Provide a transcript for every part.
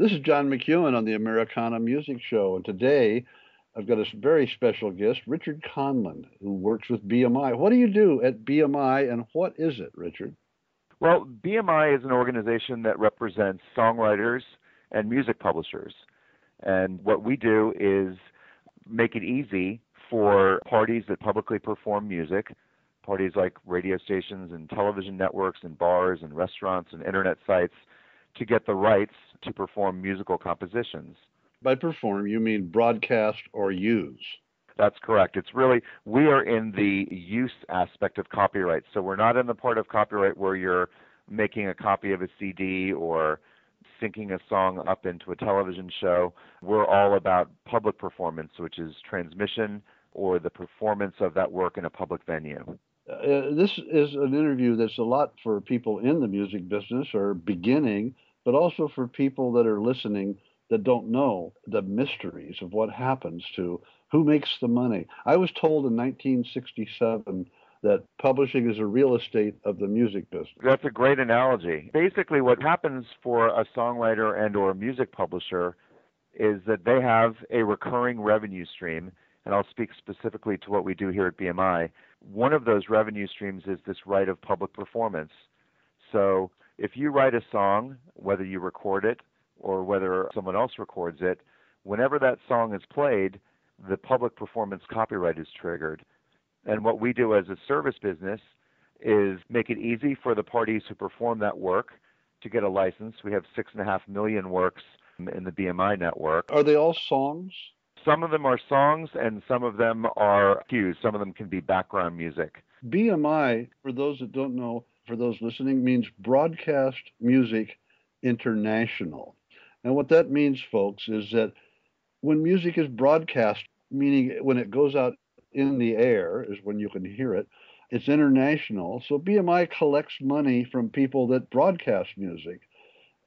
This is John McEuen on the Americana Music Show, and today I've got a very special guest, Richard Conlon, who works with BMI. What do you do at BMI, and what is it, Richard? Well, BMI is an organization that represents songwriters and music publishers. And what we do is make it easy for parties that publicly perform music, parties like radio stations and television networks and bars and restaurants and internet sites, to get the rights to perform musical compositions. By perform, you mean broadcast or use? That's correct. It's really, we are in the use aspect of copyright. So we're not in the part of copyright where you're making a copy of a CD or syncing a song up into a television show. We're all about public performance, which is transmission or the performance of that work in a public venue. Uh, this is an interview that's a lot for people in the music business or beginning, but also for people that are listening that don't know the mysteries of what happens to who makes the money. I was told in 1967 that publishing is a real estate of the music business. That's a great analogy. Basically what happens for a songwriter and or a music publisher is that they have a recurring revenue stream and I'll speak specifically to what we do here at BMI. One of those revenue streams is this right of public performance. So if you write a song, whether you record it or whether someone else records it, whenever that song is played, the public performance copyright is triggered. And what we do as a service business is make it easy for the parties who perform that work to get a license. We have six and a half million works in the BMI network. Are they all songs? Some of them are songs and some of them are cues. Some of them can be background music. BMI, for those that don't know, for those listening, means Broadcast Music International. And what that means, folks, is that when music is broadcast, meaning when it goes out in the air, is when you can hear it, it's international. So BMI collects money from people that broadcast music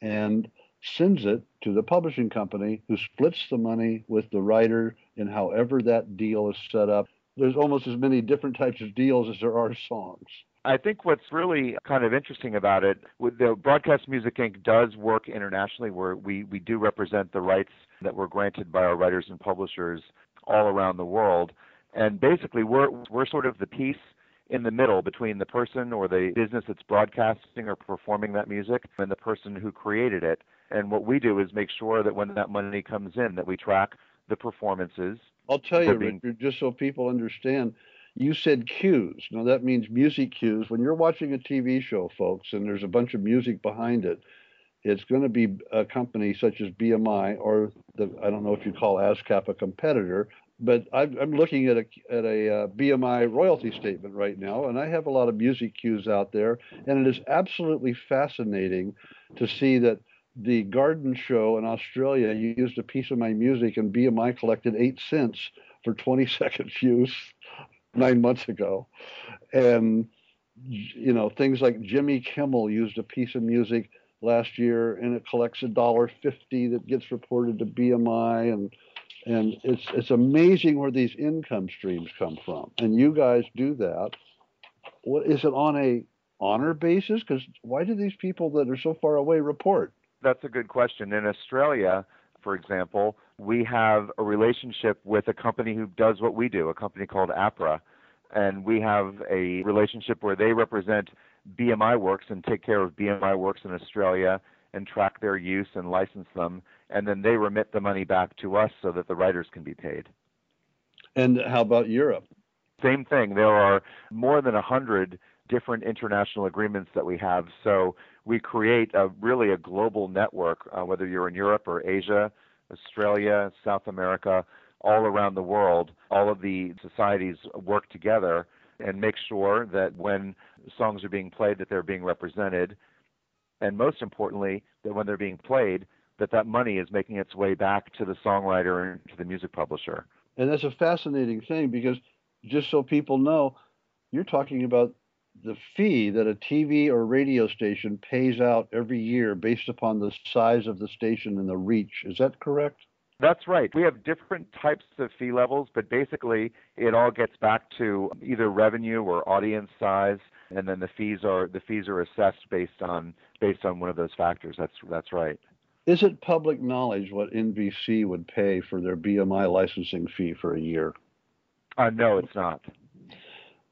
and sends it to the publishing company who splits the money with the writer in however that deal is set up. There's almost as many different types of deals as there are songs. I think what's really kind of interesting about it, with the Broadcast Music Inc. does work internationally, where we, we do represent the rights that were granted by our writers and publishers all around the world. And basically, we're we're sort of the piece in the middle between the person or the business that's broadcasting or performing that music and the person who created it. And what we do is make sure that when that money comes in, that we track the performances. I'll tell you, being... Richard, just so people understand, you said cues. Now that means music cues. When you're watching a TV show, folks, and there's a bunch of music behind it, it's going to be a company such as BMI or the I don't know if you call ASCAP a competitor, but I'm, I'm looking at a at a uh, BMI royalty statement right now, and I have a lot of music cues out there, and it is absolutely fascinating to see that the Garden Show in Australia used a piece of my music, and BMI collected eight cents for 20 seconds use nine months ago. And, you know, things like Jimmy Kimmel used a piece of music last year and it collects a dollar fifty that gets reported to BMI and and it's it's amazing where these income streams come from. And you guys do that. What is it on a honor basis? Because why do these people that are so far away report? That's a good question. In Australia, for example, we have a relationship with a company who does what we do, a company called APRA. And we have a relationship where they represent BMI works and take care of BMI works in Australia and track their use and license them. And then they remit the money back to us so that the writers can be paid. And how about Europe? Same thing. There are more than a hundred different international agreements that we have. So we create a really a global network, uh, whether you're in Europe or Asia, Australia, South America, all around the world. All of the societies work together and make sure that when songs are being played, that they're being represented, and most importantly, that when they're being played, that that money is making its way back to the songwriter and to the music publisher. And that's a fascinating thing because just so people know, you're talking about the fee that a TV or radio station pays out every year based upon the size of the station and the reach. Is that correct? That's right. We have different types of fee levels, but basically it all gets back to either revenue or audience size, and then the fees are the fees are assessed based on based on one of those factors. That's that's right. Is it public knowledge what NBC would pay for their BMI licensing fee for a year? Uh, no, it's not.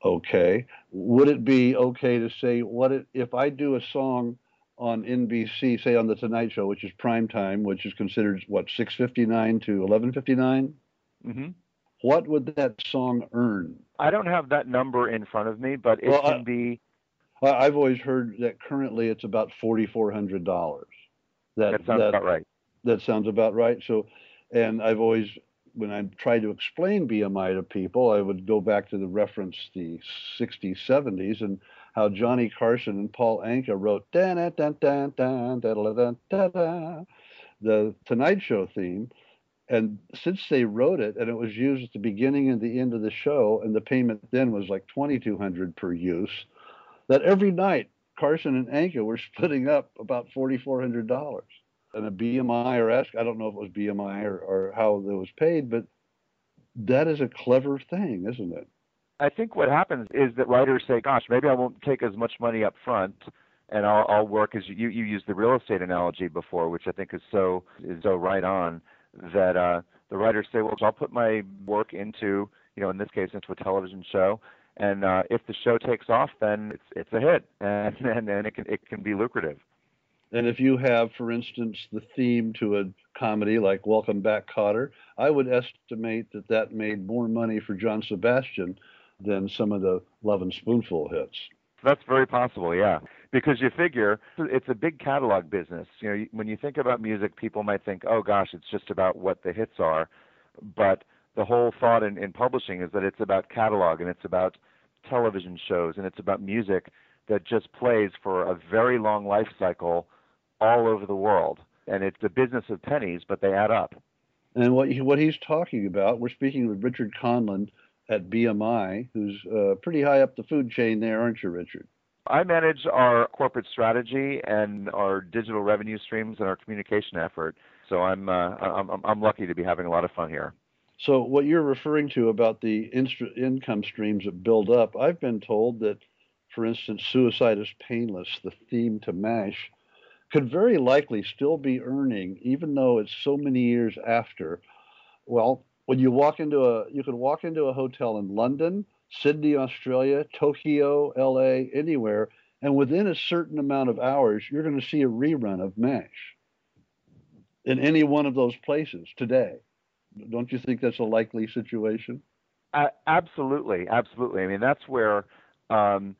Okay. Would it be okay to say what it, if I do a song on NBC, say on the Tonight Show, which is prime time, which is considered what 6:59 to 11:59? Mm-hmm. What would that song earn? I don't have that number in front of me, but it Well, can I- be. I've always heard that currently it's about forty-four hundred dollars. That sounds about right. that sounds about right. So, and I've always, when I try to explain BMI to people, I would go back to the reference the 60s, 70s, and how Johnny Carson and Paul Anka wrote the Tonight Show theme. And since they wrote it and it was used at the beginning and the end of the show, and the payment then was like 2200 per use, that every night Carson and Anka were splitting up about $4,400 and a BMI or ask, I don't know if it was BMI or, or how it was paid, but that is a clever thing, isn't it? I think what happens is that writers say, "Gosh, maybe I won't take as much money up front, and I'll, I'll work as you you used the real estate analogy before, which I think is so is so right on. That uh, the writers say, "Well, I'll put my work into you know in this case into a television show, and uh, if the show takes off, then it's it's a hit, and and, and it can it can be lucrative." And if you have, for instance, the theme to a comedy like Welcome Back, Kotter, I would estimate that that made more money for John Sebastian than some of the Lovin' Spoonful hits. That's very possible, yeah. Because you figure it's a big catalog business. You know, when you think about music, people might think, "Oh gosh, it's just about what the hits are," but the whole thought in, in publishing is that it's about catalog and it's about television shows and it's about music that just plays for a very long life cycle all over the world. And it's a business of pennies, but they add up. And what he, what he's talking about, we're speaking with Richard Conlon at BMI, who's uh, pretty high up the food chain there, aren't you, Richard? I manage our corporate strategy and our digital revenue streams and our communication effort. So I'm uh, I'm, I'm lucky to be having a lot of fun here. So what you're referring to about the inst- income streams that build up, I've been told that, for instance, "Suicide is Painless," the theme to MASH, could very likely still be earning, even though it's so many years after. Well, when you walk into a, you could walk into a hotel in London, Sydney, Australia, Tokyo, LA, anywhere, and within a certain amount of hours, you're going to see a rerun of MASH in any one of those places today. Don't you think that's a likely situation? Uh, absolutely, absolutely. I mean, that's where, um,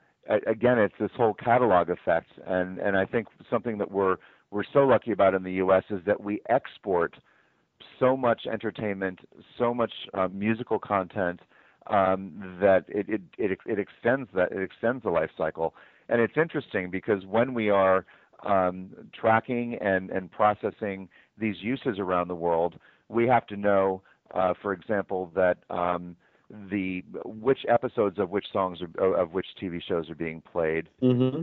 again, it's this whole catalog effect, and and I think something that we're we're so lucky about in the U.S. is that we export so much entertainment, so much uh, musical content um, that it, it it it extends that it extends the life cycle. And it's interesting because when we are um, tracking and and processing these uses around the world, we have to know, uh, for example, that um, the which episodes of which songs are, of which TV shows are being played. Mm-hmm.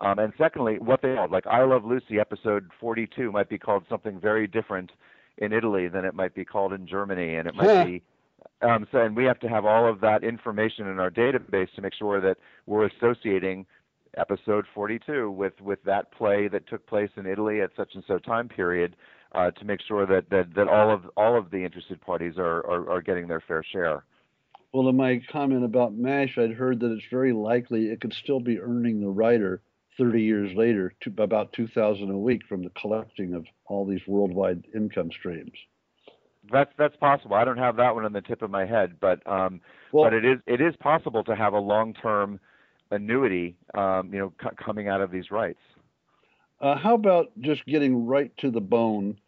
Um, and secondly, what they are like I Love Lucy episode 42 might be called something very different in Italy than it might be called in Germany, and it might be. Um, so, and we have to have all of that information in our database to make sure that we're associating episode 42 with with that play that took place in Italy at such and so time period, uh, to make sure that, that that all of all of the interested parties are, are are getting their fair share. Well, in my comment about MASH, I'd heard that it's very likely it could still be earning the writer 30 years later to about 2,000 a week from the collecting of all these worldwide income streams. That's that's possible. I don't have that one on the tip of my head, but um, Well, but it is it is possible to have a long term annuity, um, you know, c- coming out of these rights. uh, how about just getting right to the bone?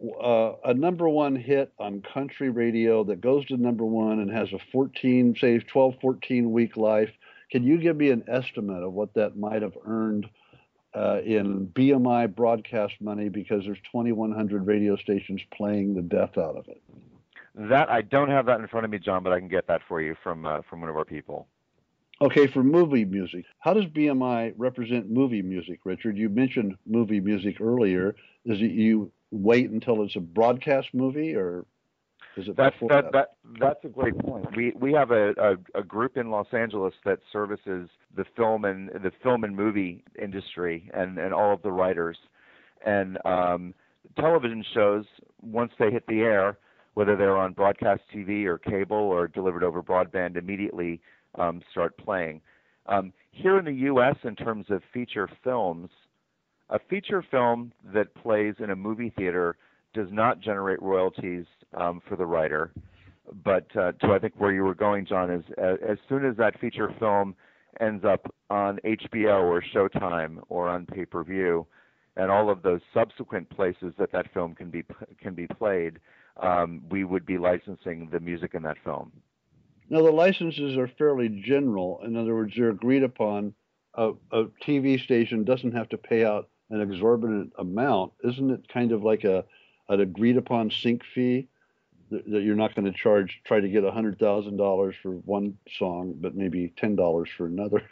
Uh, a number one hit on country radio that goes to number one and has a 14, say 12, 14 week life. Can you give me an estimate of what that might have earned uh, in BMI broadcast money because there's 2,100 radio stations playing the death out of it? That I don't have that in front of me, John, but I can get that for you from uh, from one of our people. Okay, for movie music, how does BMI represent movie music, Richard? You mentioned movie music earlier. Is it you wait until it's a broadcast movie, or is it That's before that, that that's a great point. We we have a, a, a group in Los Angeles that services the film and the film and movie industry and, and all of the writers. And um, television shows, once they hit the air, whether they're on broadcast TV or cable or delivered over broadband, immediately um, start playing. Um, here in the U.S., in terms of feature films, a feature film that plays in a movie theater does not generate royalties um, for the writer. But uh, to I think where you were going, John, is uh, as soon as that feature film ends up on HBO or Showtime or on pay-per-view, and all of those subsequent places that that film can be can be played, um, we would be licensing the music in that film. Now the licenses are fairly general. In other words, they're agreed upon. A, a TV station doesn't have to pay out an exorbitant amount. Isn't it kind of like a an agreed upon sync fee that, that you're not going to charge try to get hundred thousand dollars for one song, but maybe ten dollars for another?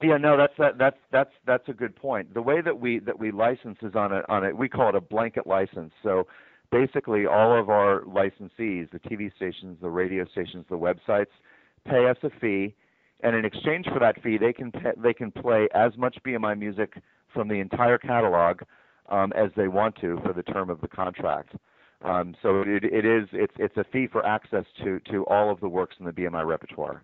Yeah, no, that's that, that's that's that's a good point. The way that we that we license is on a on a we call it a blanket license. So basically, all of our licensees, the TV stations, the radio stations, the websites, pay us a fee, and in exchange for that fee, they can pay, they can play as much BMI music from the entire catalog um, as they want to for the term of the contract. Um, so it, it is it's it's a fee for access to to all of the works in the BMI repertoire.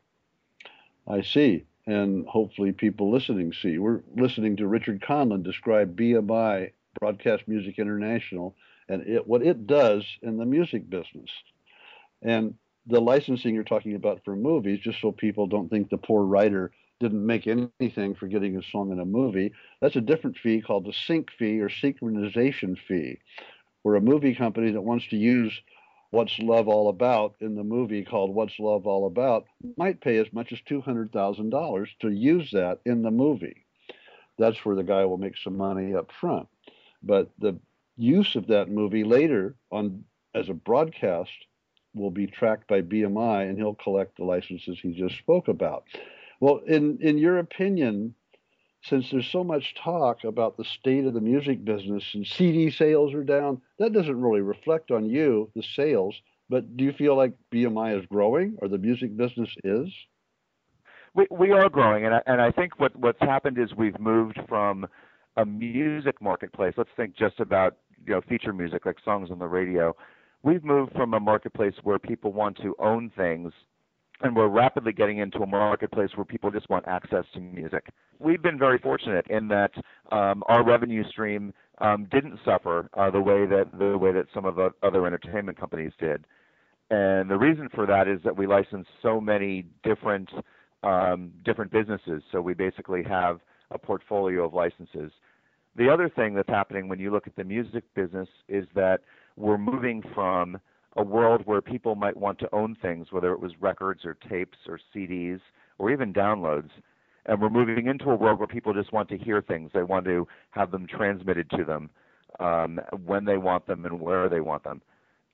I see and hopefully people listening see. We're listening to Richard Conlon describe BMI, Broadcast Music International, and it, what it does in the music business. And the licensing you're talking about for movies, just so people don't think the poor writer didn't make anything for getting a song in a movie, that's a different fee called the sync fee or synchronization fee, where a movie company that wants to use What's Love All About in the movie called What's Love All About might pay as much as $200,000 to use that in the movie. That's where the guy will make some money up front. But the use of that movie later on as a broadcast will be tracked by BMI and he'll collect the licenses he just spoke about. Well, in, in your opinion, since there's so much talk about the state of the music business and CD sales are down, that doesn't really reflect on you, the sales. But do you feel like BMI is growing or the music business is? We, we are growing, and I, and I think what, what's happened is we've moved from a music marketplace. Let's think just about you know feature music like songs on the radio. We've moved from a marketplace where people want to own things and we're rapidly getting into a marketplace where people just want access to music. We've been very fortunate in that um, our revenue stream um, didn't suffer uh, the way that the way that some of the other entertainment companies did, and the reason for that is that we license so many different um, different businesses. So we basically have a portfolio of licenses. The other thing that's happening when you look at the music business is that we're moving from a world where people might want to own things, whether it was records or tapes or CDs or even downloads. And we're moving into a world where people just want to hear things. They want to have them transmitted to them um, when they want them and where they want them.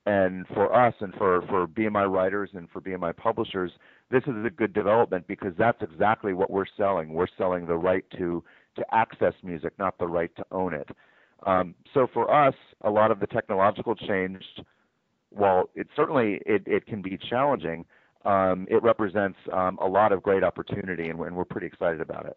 And for us and for, for BMI writers and for BMI publishers, this is a good development because that's exactly what we're selling. We're selling the right to, to access music, not the right to own it. Um, so for us, a lot of the technological change while it certainly it, it can be challenging, um, it represents um, a lot of great opportunity, and, and we're pretty excited about it.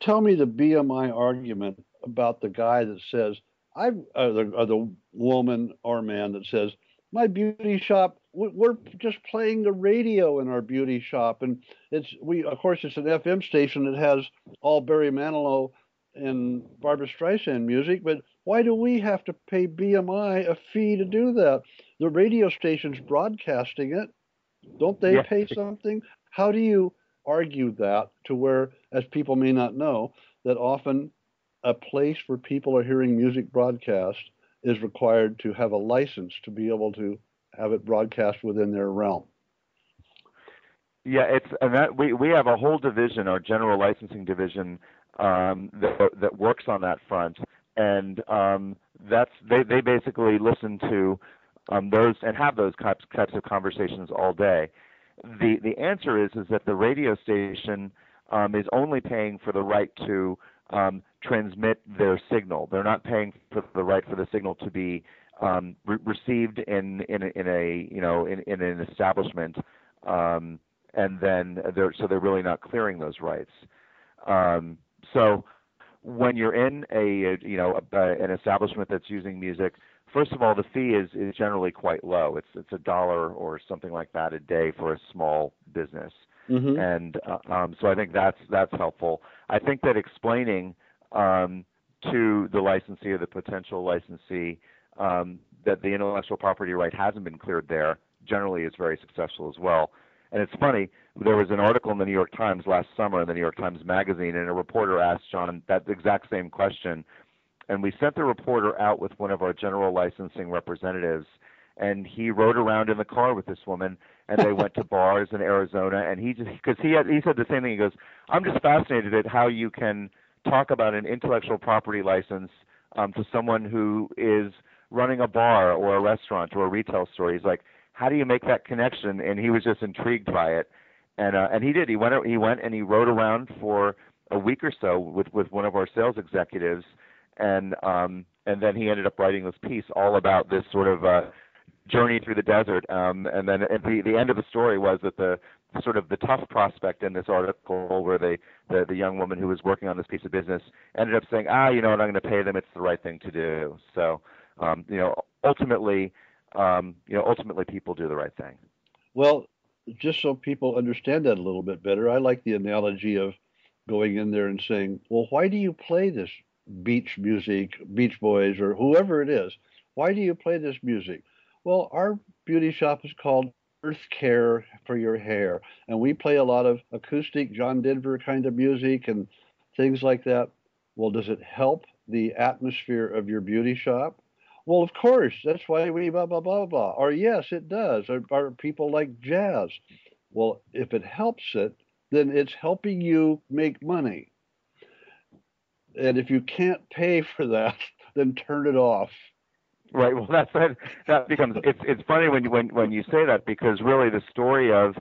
Tell me the BMI argument about the guy that says, I uh, the, uh, the woman or man that says, my beauty shop, we're just playing the radio in our beauty shop, and it's we of course it's an FM station that has all Barry Manilow and Barbra Streisand music, but why do we have to pay BMI a fee to do that? The radio station's broadcasting it. Don't they pay something? How do you argue that to where, as people may not know, that often a place where people are hearing music broadcast is required to have a license to be able to have it broadcast within their realm? Yeah, it's and that we we have a whole division, our general licensing division, um, that that works on that front and um, that's they they basically listen to um, those and have those types types of conversations all day. The the answer is is that the radio station um, is only paying for the right to um, transmit their signal. They're not paying for the right for the signal to be um, re- received in in a, in a you know in, in an establishment, um, and then they're so they're really not clearing those rights. Um, so when you're in a you know a, an establishment that's using music, first of all, the fee is is generally quite low. It's it's a dollar or something like that a day for a small business, mm-hmm. and uh, um, so I think that's that's helpful. I think that explaining um, to the licensee or the potential licensee um, that the intellectual property right hasn't been cleared there generally is very successful as well. And it's funny, there was an article in the New York Times last summer in the New York Times Magazine, and a reporter asked John that exact same question. And we sent the reporter out with one of our general licensing representatives, and he rode around in the car with this woman, and they went to bars in Arizona. And he just because he had, he said the same thing. He goes, "I'm just fascinated at how you can talk about an intellectual property license um, to someone who is running a bar or a restaurant or a retail store." He's like, "How do you make that connection?" And he was just intrigued by it and uh, and he did. He went he went and he rode around for a week or so with with one of our sales executives, and um, and then he ended up writing this piece all about this sort of uh, journey through the desert. Um, and then at the the end of the story was that the sort of the tough prospect in this article, where they the the young woman who was working on this piece of business ended up saying, ah, you know what, I'm going to pay them. It's the right thing to do. So, um, you know, ultimately, um, you know, ultimately, people do the right thing. Well, just so people understand that a little bit better, I like the analogy of going in there and saying, well, why do you play this beach music, Beach Boys, or whoever it is? Why do you play this music? Well, our beauty shop is called Earth Care for Your Hair, and we play a lot of acoustic John Denver kind of music and things like that. Well, does it help the atmosphere of your beauty shop? Well, of course, that's why we blah blah blah blah. Or yes, it does. Or people like jazz. Well, if it helps it, then it's helping you make money. And if you can't pay for that, then turn it off. Right. Well, that's that. That becomes. It's it's funny when you when when you say that because really the story of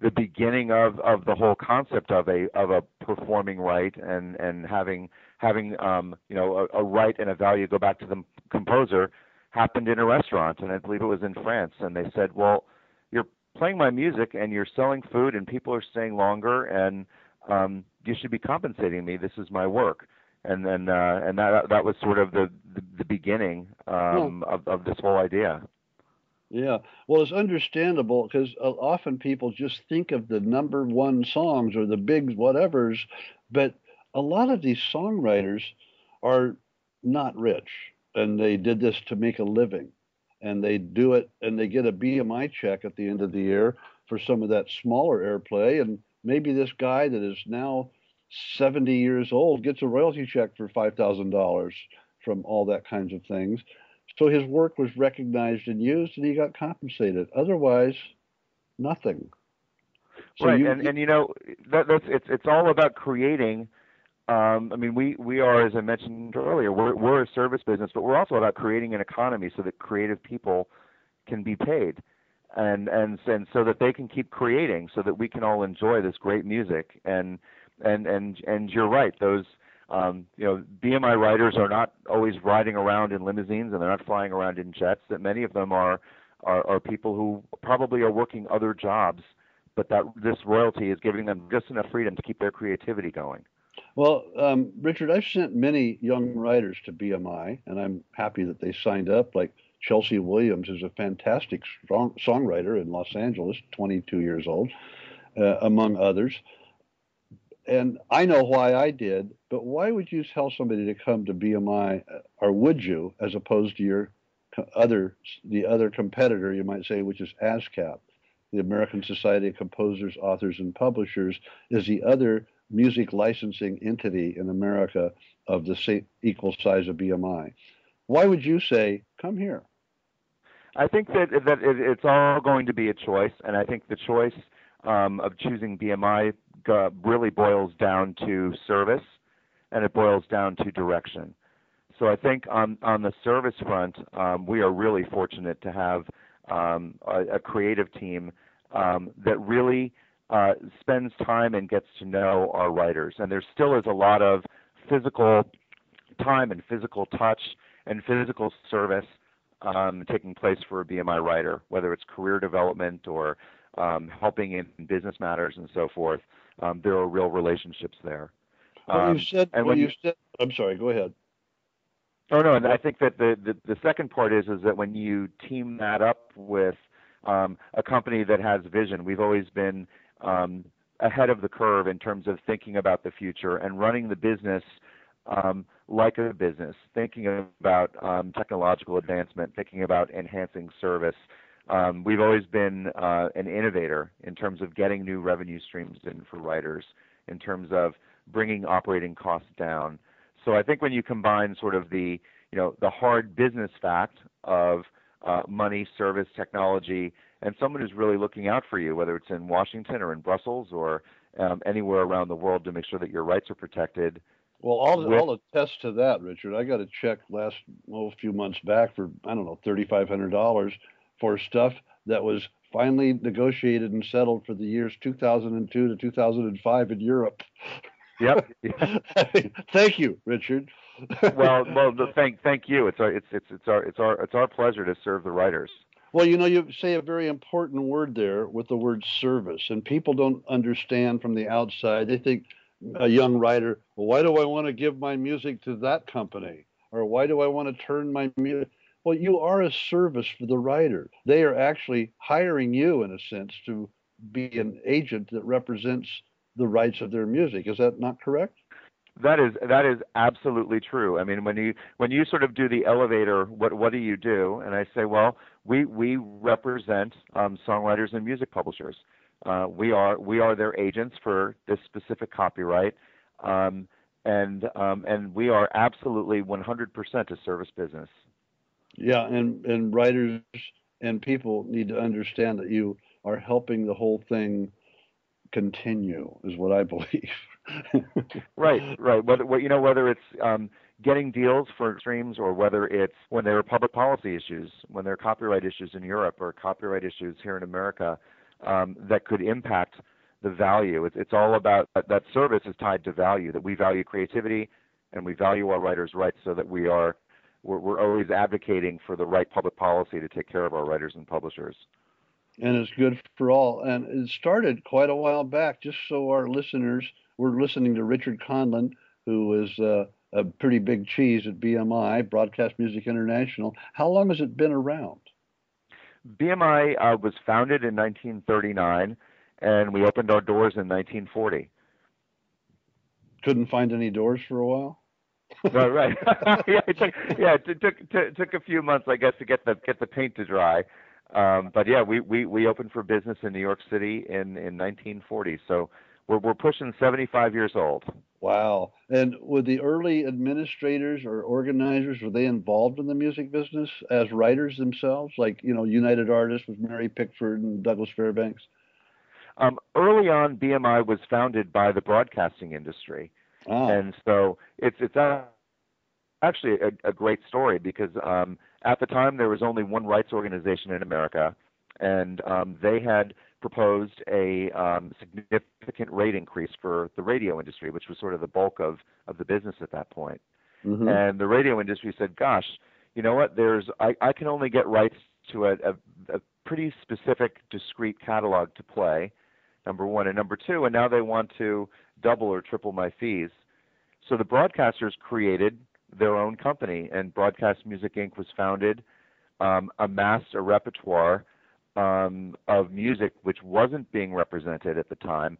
the beginning of of the whole concept of a of a performing right and and having having um, you know a, a right and a value go back to the composer happened in a restaurant, and I believe it was in France. And they said, "Well, you're playing my music and you're selling food, and people are staying longer, and um, you should be compensating me. This is my work." And then uh, and that that was sort of the the, the beginning um, yeah. of of this whole idea. Yeah, well, it's understandable because uh, often people just think of the number one songs or the big whatevers, but a lot of these songwriters are not rich and they did this to make a living and they do it and they get a BMI check at the end of the year for some of that smaller airplay and maybe this guy that is now 70 years old gets a royalty check for $5,000 from all that kinds of things. So his work was recognized and used and he got compensated. Otherwise, nothing. So right, you, and, and you know that, that's it's it's all about creating um, I mean, we, we are, as I mentioned earlier, we're, we're a service business, but we're also about creating an economy so that creative people can be paid, and and and so that they can keep creating, so that we can all enjoy this great music. And and and and you're right, those um, you know BMI writers are not always riding around in limousines, and they're not flying around in jets. That many of them are are, are people who probably are working other jobs, but that this royalty is giving them just enough freedom to keep their creativity going. Well, um, Richard, I've sent many young writers to BMI, and I'm happy that they signed up. Like Chelsea Williams is a fantastic strong songwriter in Los Angeles, 22 years old, uh, among others. And I know why I did, but why would you tell somebody to come to BMI, uh, or would you, as opposed to your other the other competitor, you might say, which is ASCAP, the American Society of Composers, Authors, and Publishers, is the other music licensing entity in America of the same, equal size of BMI. Why would you say, come here? I think that that it's all going to be a choice, and I think the choice um, of choosing BMI uh, really boils down to service, and it boils down to direction. So I think on on the service front, um, we are really fortunate to have um, a, a, creative team um, that really uh, spends time and gets to know our writers. And there still is a lot of physical time and physical touch and physical service um, taking place for a BMI writer, whether it's career development or um, helping in business matters and so forth. Um, there are real relationships there. Well, Um, you said. and well, when you you- said. I'm sorry. Go ahead. Oh no, and I think that the, the the second part is is that when you team that up with um, a company that has vision, we've always been um, ahead of the curve in terms of thinking about the future and running the business um, like a business, thinking about um, technological advancement, thinking about enhancing service. Um, we've always been uh, an innovator in terms of getting new revenue streams in for writers, in terms of bringing operating costs down. So I think when you combine sort of the you know the hard business fact of uh, money, service, technology, and someone who's really looking out for you, whether it's in Washington or in Brussels or um, anywhere around the world to make sure that your rights are protected. Well, I'll, With- I'll attest to that, Richard. I got a check last oh, a few months back for I don't know thirty five hundred dollars for stuff that was finally negotiated and settled for the years two thousand and two to two thousand and five in Europe. Yep. Thank you, Richard. well, well, the, thank thank you. It's our it's it's it's our it's our it's our pleasure to serve the writers. Well, you know, you say a very important word there with the word service, and people don't understand from the outside. They think a young writer, well, why do I want to give my music to that company? Or why do I want to turn my music? Well, you are a service for the writer. They are actually hiring you, in a sense, to be an agent that represents the rights of their music. Is that not correct? That is that is absolutely true. I mean, when you when you sort of do the elevator, what what do you do? And I say, well, we we represent um, songwriters and music publishers. Uh, we are we are their agents for this specific copyright, um, and um, and we are absolutely 100% a service business. Yeah, and and writers and people need to understand that you are helping the whole thing continue, is what I believe. Right, right. Whether what you know, whether it's um, getting deals for streams or whether it's when there are public policy issues, when there are copyright issues in Europe or copyright issues here in America um, that could impact the value. It's, it's all about that service is tied to value. That we value creativity and we value our writers' rights, so that we are we're, we're always advocating for the right public policy to take care of our writers and publishers. and it's good for all. And it started quite a while back, just so our listeners we're listening to Richard Conlon, who is uh, a pretty big cheese at BMI, Broadcast Music International. How long has it been around? BMI uh, was founded in 1939, and we opened our doors in 1940. Couldn't find any doors for a while. Right, right. yeah, it took yeah, it took took took a few months, I guess, to get the get the paint to dry. Um, but yeah, we, we we opened for business in New York City in in 1940. So we're we're pushing 75 years old. Wow. And were the early administrators or organizers, were they involved in the music business as writers themselves? Like, you know, United Artists with Mary Pickford and Douglas Fairbanks? Um, early on, BMI was founded by the broadcasting industry. Ah, and so it's it's a, actually a, a great story because um, at the time there was only one rights organization in America, and um, they had proposed a um, significant rate increase for the radio industry, which was sort of the bulk of of the business at that point. mhm. And the radio industry said, "Gosh, you know what? There's I, I can only get rights to a, a, a pretty specific, discrete catalog to play. Number one, and number two, and now they want to double or triple my fees. So the broadcasters created their own company, and Broadcast Music Inc. was founded, um, amassed a repertoire um, of music which wasn't being represented at the time.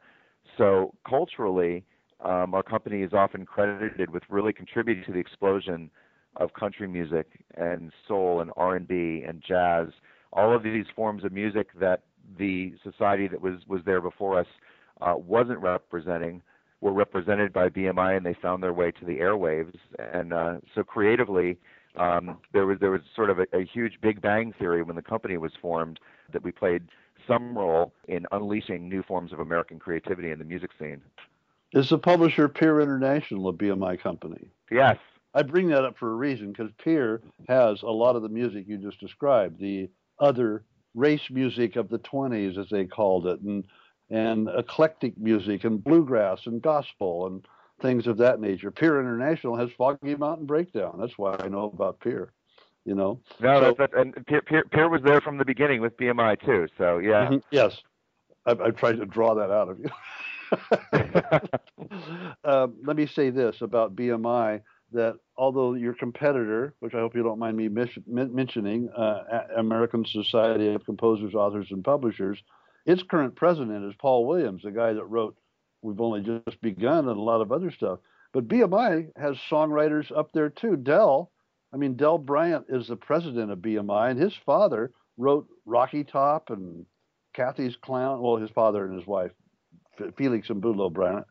So culturally, um, our company is often credited with really contributing to the explosion of country music and soul and R&B and jazz, all of these forms of music that the society that was was there before us uh, wasn't representing were represented by BMI and they found their way to the airwaves and uh, so creatively um, there was there was sort of a, a huge Big Bang theory when the company was formed that we played some role in unleashing new forms of American creativity in the music scene. Is the publisher Peer International a BMI company? Yes, I bring that up for a reason because Peer has a lot of the music you just described, the other race music of the 20s, as they called it, and and eclectic music and bluegrass and gospel and things of that nature. Peer International has Foggy Mountain Breakdown. That's why I know about Peer. You know. no, So- that's, that's and Peer was there from the beginning with BMI too. So yeah, Mhm, Yes. I've, I've tried to draw that out of you. uh, let me say this about BMI that although your competitor, which I hope you don't mind me mentioning, uh, American Society of Composers, Authors, and Publishers, its current president is Paul Williams, the guy that wrote We've Only Just Begun and a lot of other stuff. But BMI has songwriters up there too. Del, I mean, Del Bryant is the president of BMI, and his father wrote Rocky Top and Cathy's Clown. Well, his father and his wife, Felix and Boudleaux Bryant,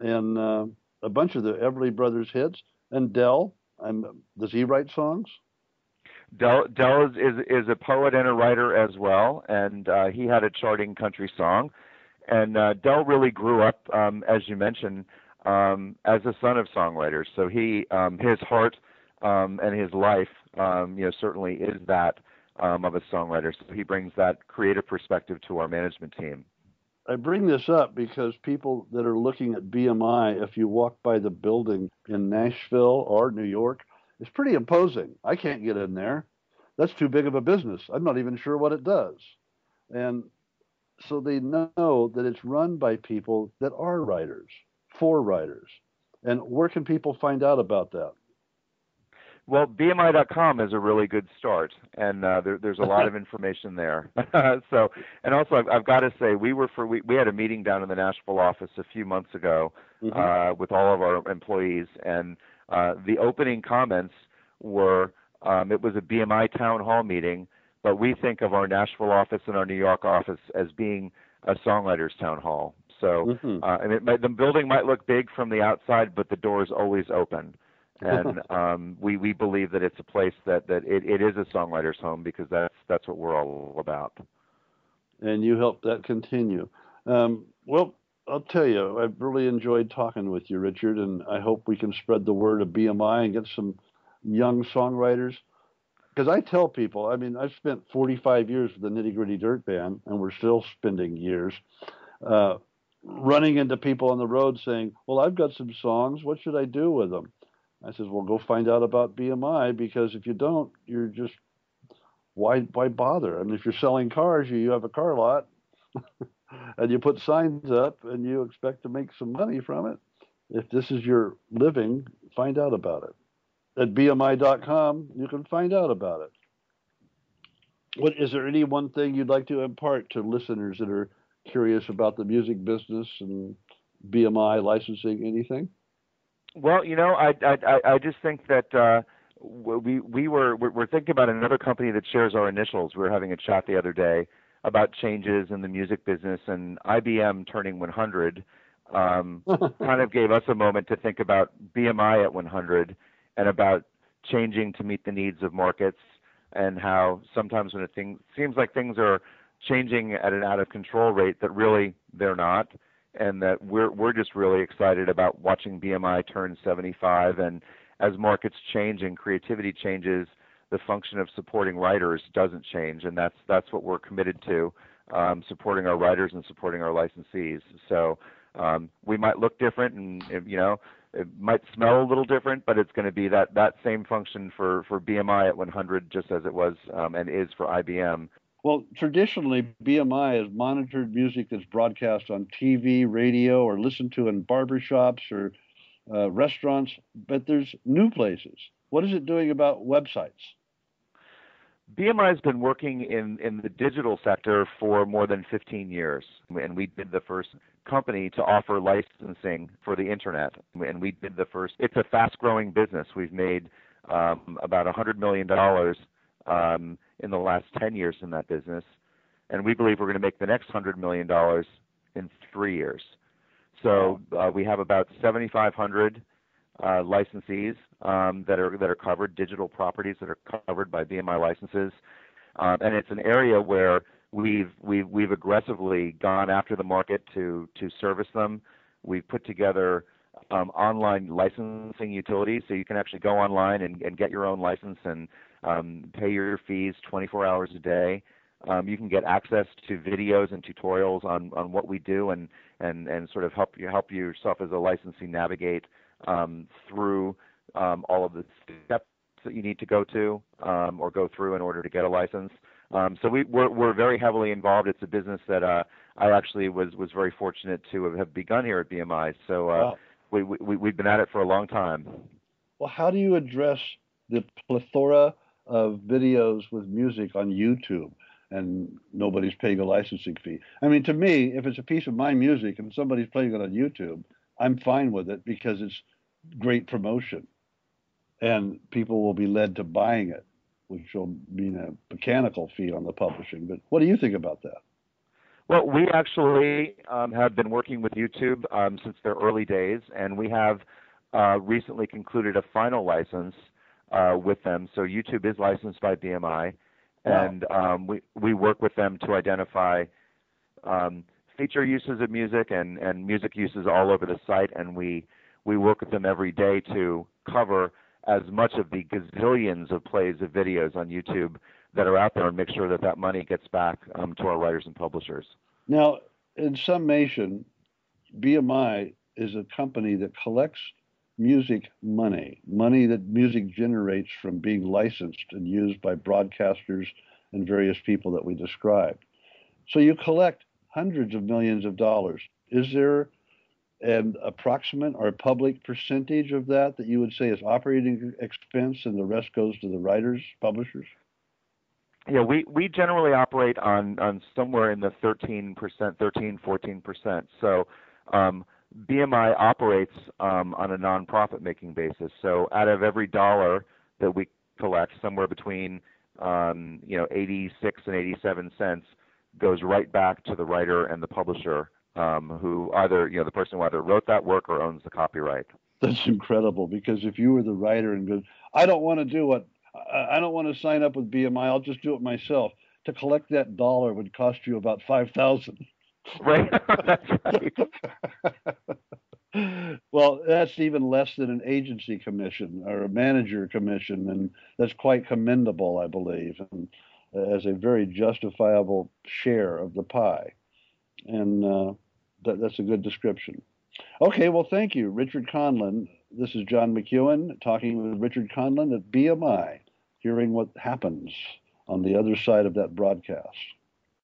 and uh, a bunch of the Everly Brothers hits. And Del, I'm, does he write songs? Dell, Del is, is, is a poet and a writer as well, and uh, he had a charting country song. And uh, Del really grew up, um, as you mentioned, um, as a son of songwriters. So he, um, his heart um, and his life, um, you know, certainly is that um, of a songwriter. So he brings that creative perspective to our management team. I bring this up because people that are looking at BMI, if you walk by the building in Nashville or New York, it's pretty imposing. I can't get in there. That's too big of a business. I'm not even sure what it does. And so they know that it's run by people that are writers, for writers. And where can people find out about that? Well, BMI.com is a really good start, and uh, there, there's a lot of information there. so, and also, I've, I've got to say, we were for we, we had a meeting down in the Nashville office a few months ago mm-hmm. uh, with all of our employees, and uh, the opening comments were um, it was a BMI town hall meeting, but we think of our Nashville office and our New York office as being a songwriters town hall. So, mm-hmm. uh, and it might, the building might look big from the outside, but the door is always open and um, we we believe that it's a place that that it, it is a songwriter's home because that's that's what we're all about. And you help that continue. Um, well, I'll tell you, I've really enjoyed talking with you, Richard, and I hope we can spread the word of BMI and get some young songwriters. Because I tell people, I mean, I've spent 45 years with the Nitty Gritty Dirt Band, and we're still spending years uh, running into people on the road saying, "Well, I've got some songs. What should I do with them?" I says, well, go find out about BMI because if you don't, you're just why why bother? I mean, if you're selling cars, you, you have a car lot, and you put signs up, and you expect to make some money from it. If this is your living, find out about it. At BMI.com, you can find out about it. What is there any one thing you'd like to impart to listeners that are curious about the music business and BMI licensing? Anything? Well, you know, I I I just think that uh, we we were we're thinking about another company that shares our initials. We were having a chat the other day about changes in the music business, and IBM turning 100 um, kind of gave us a moment to think about BMI at 100 and about changing to meet the needs of markets, and how sometimes when a thing seems like things are changing at an out of control rate, that really they're not and that we're we're just really excited about watching BMI turn 75 and as markets change and creativity changes the function of supporting writers doesn't change. And that's that's what we're committed to um, supporting our writers and supporting our licensees. So um, we might look different and you know it might smell a little different but it's going to be that that same function for for BMI at 100 just as it was um, and is for IBM well, traditionally, BMI has monitored music that's broadcast on TV, radio, or listened to in barbershops or uh, restaurants, but there's new places. What is it doing about websites? BMI has been working in, in the digital sector for more than 15 years, and we did the first company to offer licensing for the internet, and we did the first. It's a fast-growing business. We've made um, about 100 million dollars um, in the last 10 years in that business, and we believe we're going to make the next $100 million in three years. So uh, we have about 7,500 uh, licensees um, that are that are covered, digital properties that are covered by BMI licenses, um, and it's an area where we've we've we've aggressively gone after the market to to service them. We've put together um, online licensing utilities, so you can actually go online and, and get your own license and um, pay your fees 24 hours a day. Um, you can get access to videos and tutorials on, on what we do and, and, and sort of help you help yourself as a licensee navigate um, through um, all of the steps that you need to go to um, or go through in order to get a license. Um, so we, we're, we're very heavily involved. It's a business that uh, I actually was was very fortunate to have begun here at BMI. So uh, wow. we, we we've been at it for a long time. Well, how do you address the plethora of videos with music on YouTube? and nobody's paying a licensing fee. I mean, to me, if it's a piece of my music and somebody's playing it on YouTube, I'm fine with it because it's great promotion, and people will be led to buying it, which will mean a mechanical fee on the publishing. But what do you think about that? Well, we actually um, have been working with YouTube um, since their early days, and we have uh, recently concluded a final license uh, with them. So YouTube is licensed by BMI and um, we we work with them to identify um, feature uses of music and and music uses all over the site, and we we work with them every day to cover as much of the gazillions of plays of videos on YouTube that are out there, and make sure that that money gets back um, to our writers and publishers. Now, in summation, BMI is a company that collects music money, money that music generates from being licensed and used by broadcasters and various people that we described. So you collect hundreds of millions of dollars. Is there an approximate or public percentage of that that you would say is operating expense and the rest goes to the writers, publishers? Yeah, we, we generally operate on, on somewhere in the 13%, 13, 14%. So um, BMI operates um, on a nonprofit making basis. So out of every dollar that we collect, somewhere between um, you know 86 and 87 cents goes right back to the writer and the publisher, um, who either you know the person who either wrote that work or owns the copyright. That's incredible because if you were the writer and go, I don't want to do what I don't want to sign up with BMI. I'll just do it myself. To collect that dollar would cost you about five thousand. Right. That's right. well, that's even less than an agency commission or a manager commission, and that's quite commendable, I believe, and as a very justifiable share of the pie. And uh, that, that's a good description. Okay, well, thank you, Richard Conlon. This is John McEuen talking with Richard Conlon at BMI, hearing what happens on the other side of that broadcast.